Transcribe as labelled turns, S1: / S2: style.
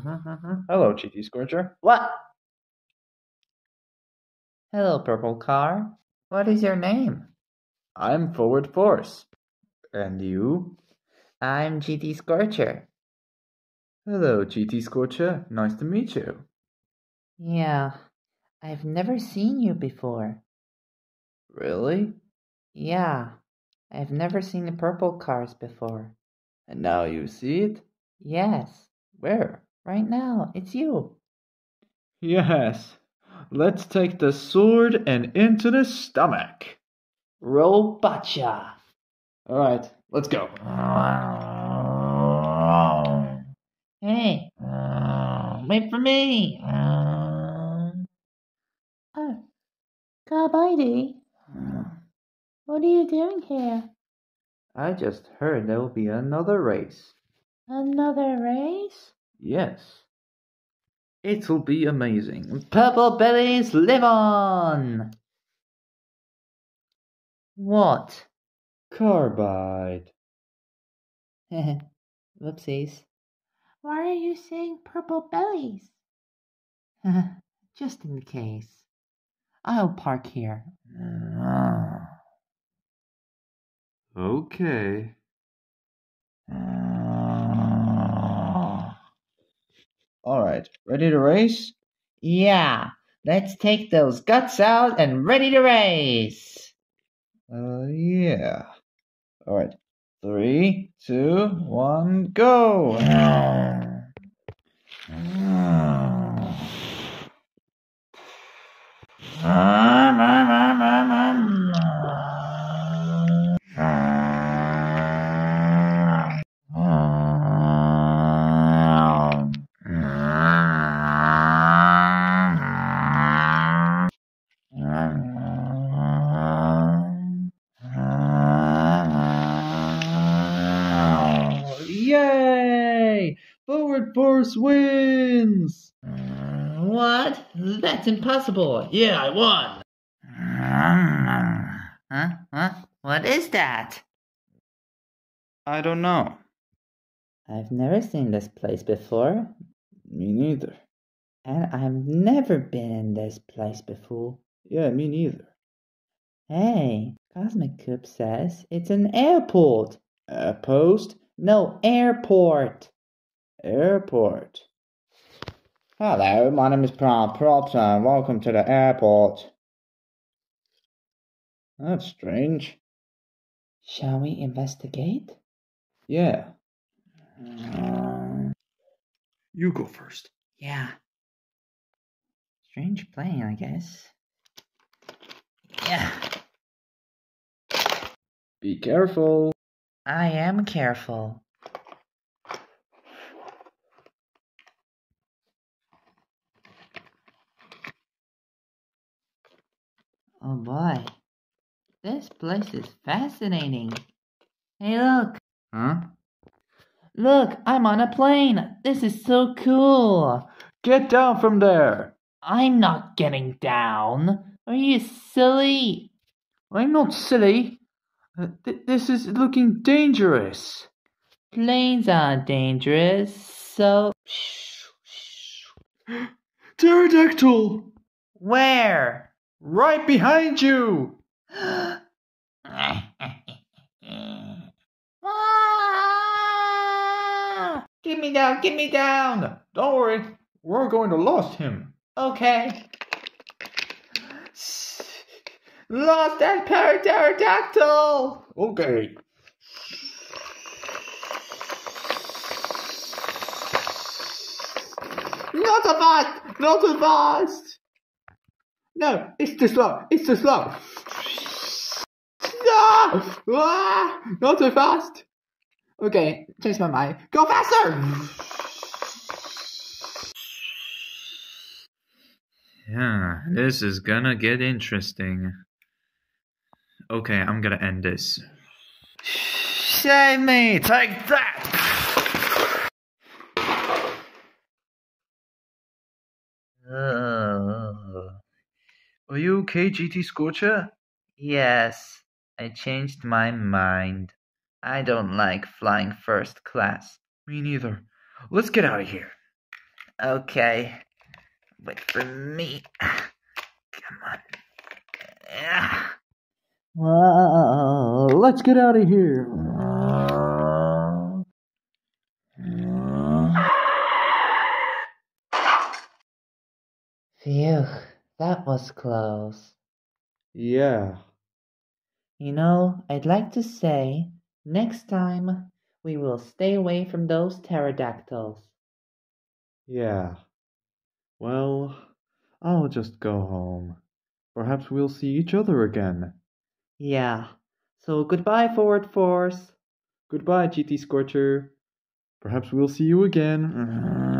S1: Uh-huh, uh-huh. Hello, GT Scorcher.
S2: What? Hello, purple car. What is your name?
S1: I'm Forward Force. And you?
S2: I'm GT Scorcher.
S1: Hello, GT Scorcher. Nice to meet you.
S2: Yeah, I've never seen you before.
S1: Really?
S2: Yeah, I've never seen the purple cars before.
S1: And now you see it?
S2: Yes,
S1: Where?
S2: Right now, it's you.
S1: Yes. Let's take the sword and into the stomach.
S2: Robocha.
S1: Alright, let's go.
S2: Hey, wait for me. Oh, Carbide, what are you doing here?
S1: I just heard there will be another race.
S2: Another race?
S1: Yes. It'll be amazing.
S2: Purple bellies live on! What?
S1: Carbide.
S2: Whoopsies. Why are you saying purple bellies? Just in case. I'll park here.
S1: Okay. Alright, ready to race?
S2: Yeah, let's take those guts out and ready to race.
S1: Uh, yeah. Alright, three, two, one, go! Forward Force wins!
S2: What? That's impossible. Yeah, I won. Huh? Huh? What is that?
S1: I don't know.
S2: I've never seen this place before,
S1: Me neither.
S2: and I've never been in this place before.
S1: Yeah, me neither.
S2: Hey, Cosmic Coupe says it's an airport.
S1: A post?
S2: No, airport.
S1: Airport.
S2: Hello, my name is Prop Propson. Welcome to the airport.
S1: That's strange.
S2: Shall we investigate?
S1: Yeah.
S2: Uh,
S1: You go first.
S2: yeah. Strange plane, I guess. Yeah,
S1: Be careful.
S2: I am careful. Oh boy. This place is fascinating. Hey, look.
S1: Huh?
S2: Look, I'm on a plane. This is so cool.
S1: Get down from there.
S2: I'm not getting down. Are you silly?
S1: I'm not silly. Uh, th- this is looking dangerous.
S2: Planes aren't dangerous, so.
S1: Pterodactyl!
S2: Where?
S1: Right behind you!
S2: Ah! Get me down, get me down!
S1: Don't worry, we're going to lost him.
S2: Okay. Lost that pterodactyl!
S1: Okay.
S2: Not a fast! Not a fast!
S1: No, it's too slow. It's too slow.
S2: No! Ah! Not so fast! Okay, change my mind. Go faster!
S1: Yeah, this is gonna get interesting. Okay, I'm gonna end this. Save me! Take that! Uh, are you okay, GT Scorcher?
S3: Yes, I changed my mind. I don't like flying first class.
S1: Me neither. Let's get out of here.
S3: Okay. Wait for me. Come on. Ah.
S1: Uh, let's get out of here.
S3: Phew, that was close.
S1: Yeah.
S3: You know, I'd like to say, next time, we will stay away from those pterodactyls.
S1: Yeah. Well, I'll just go home. Perhaps we'll see each other again.
S3: Yeah. So goodbye, Forward Force.
S1: Goodbye, GT Scorcher. Perhaps we'll see you again.